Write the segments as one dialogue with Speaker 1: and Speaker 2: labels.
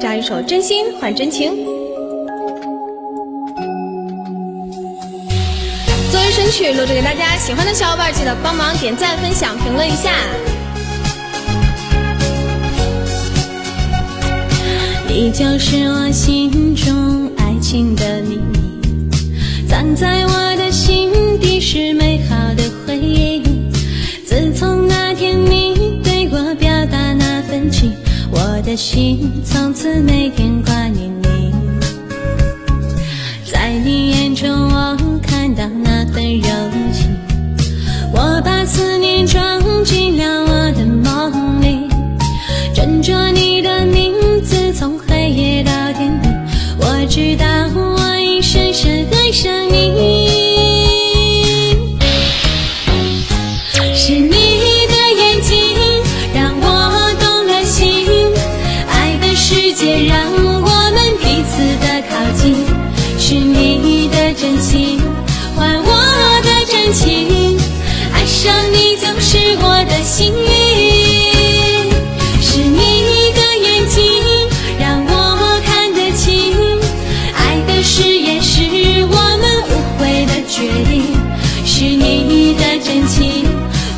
Speaker 1: 这一首《真心换真情》。作为神曲录制给大家，喜欢的小伙伴记得帮忙点赞、分享、评论一下。
Speaker 2: 你就是我心的心从此每天挂念你。在你眼中，我看到那份柔情，我把思念装进了我的梦里，枕着你的名字，从黑夜到天明，我知道我已深深爱上你。的世界让我们彼此的靠近。是你的真心换我的真情，爱上你就是我的幸运。是你的眼睛让我看得清，爱的誓言是我们无悔的决定。是你的真情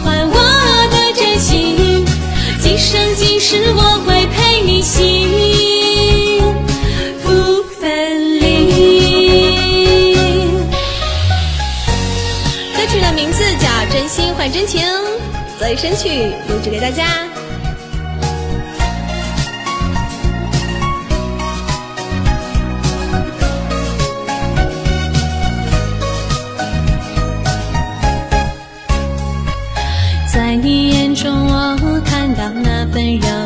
Speaker 2: 换我的真心，今生今世我会陪你心
Speaker 1: 真心换真情》，作为神曲录制给大家。
Speaker 2: 在你眼中，我看到那份柔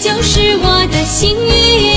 Speaker 2: 就是我的幸运。